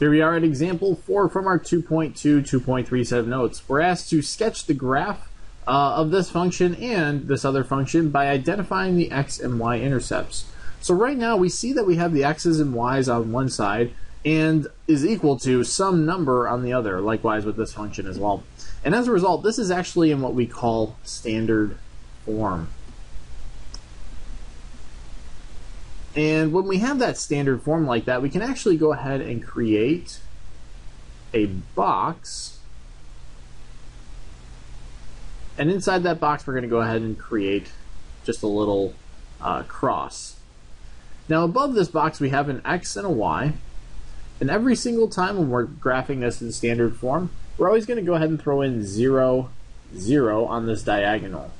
Here we are at example 4 from our 2.2, 2.3 set of notes. We're asked to sketch the graph uh, of this function and this other function by identifying the x and y intercepts. So right now we see that we have the x's and y's on one side and is equal to some number on the other, likewise with this function as well. And as a result, this is actually in what we call standard form. And when we have that standard form like that, we can actually go ahead and create a box. And inside that box, we're going to go ahead and create just a little uh, cross. Now above this box, we have an X and a Y. And every single time when we're graphing this in standard form, we're always going to go ahead and throw in 0, 0 on this diagonal.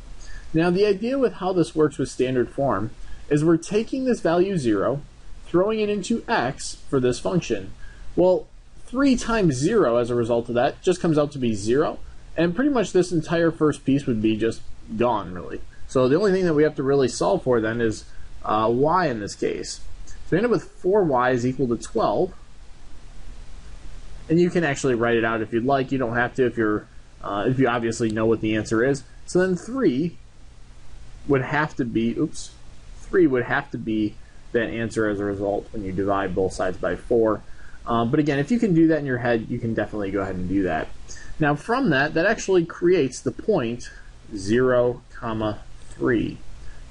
Now the idea with how this works with standard form is we're taking this value 0, throwing it into x for this function. Well, 3 times 0 as a result of that just comes out to be 0, and pretty much this entire first piece would be just gone, really. So the only thing that we have to really solve for then is uh, y in this case. So we end up with 4y is equal to 12, and you can actually write it out if you'd like. You don't have to if you're uh, if you obviously know what the answer is. So then 3 would have to be, oops, 3 would have to be that answer as a result when you divide both sides by 4. Um, but again, if you can do that in your head, you can definitely go ahead and do that. Now from that, that actually creates the point 0, comma 3.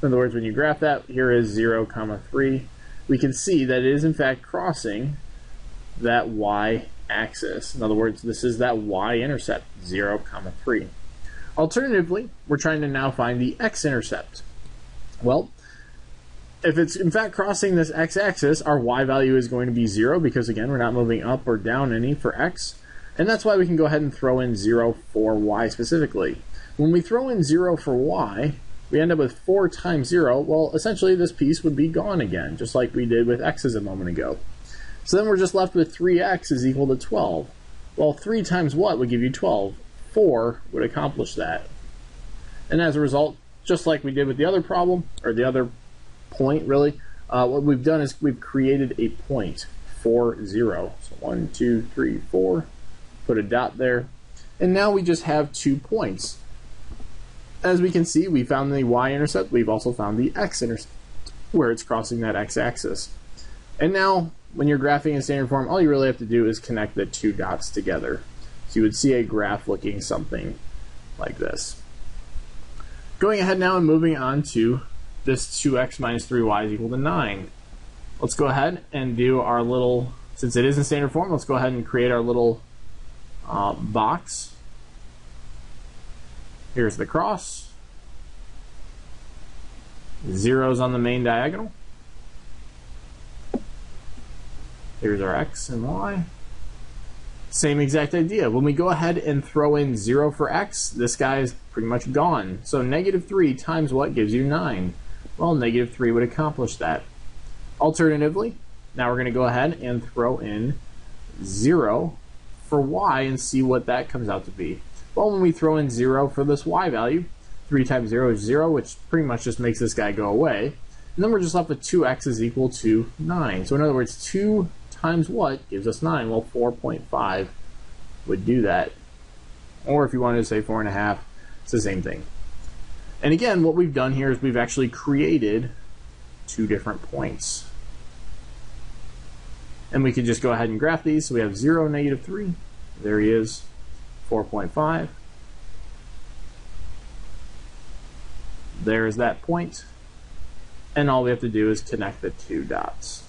In other words, when you graph that, here is 0, comma 3. We can see that it is in fact crossing that y-axis. In other words, this is that y-intercept, 0, comma 3. Alternatively, we're trying to now find the x-intercept. Well, if it's in fact crossing this x-axis, our y value is going to be 0 because again, we're not moving up or down any for x. And that's why we can go ahead and throw in 0 for y specifically. When we throw in 0 for y, we end up with 4 times 0. Well, essentially this piece would be gone again, just like we did with x's a moment ago. So then we're just left with 3x is equal to 12. Well, 3 times what would give you 12? 4 would accomplish that. And as a result, just like we did with the other problem, or the other point really. Uh, what we've done is we've created a point for zero. So one, two, three, four. Put a dot there. And now we just have two points. As we can see, we found the y-intercept. We've also found the x-intercept, where it's crossing that x-axis. And now, when you're graphing in standard form, all you really have to do is connect the two dots together. So you would see a graph looking something like this. Going ahead now and moving on to this 2x minus 3y is equal to 9. Let's go ahead and do our little, since it is in standard form, let's go ahead and create our little uh, box. Here's the cross. Zeros on the main diagonal. Here's our x and y. Same exact idea. When we go ahead and throw in 0 for x, this guy is pretty much gone. So negative 3 times what gives you 9? Well, negative 3 would accomplish that. Alternatively, now we're going to go ahead and throw in 0 for y and see what that comes out to be. Well, when we throw in 0 for this y value, 3 times 0 is 0, which pretty much just makes this guy go away. And then we're just left with 2x is equal to 9. So in other words, 2 times what gives us 9? Well, 4.5 would do that. Or if you wanted to say 4.5, it's the same thing. And again, what we've done here is we've actually created two different points. And we can just go ahead and graph these. So we have 0, negative 3. There he is, 4.5. There's that point. And all we have to do is connect the two dots.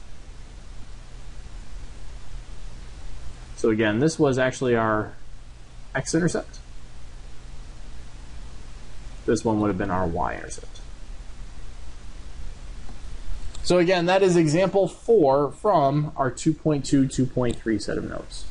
So again, this was actually our x-intercept. This one would have been our y-intercept. So again, that is example four from our 2.2, 2.3 set of notes.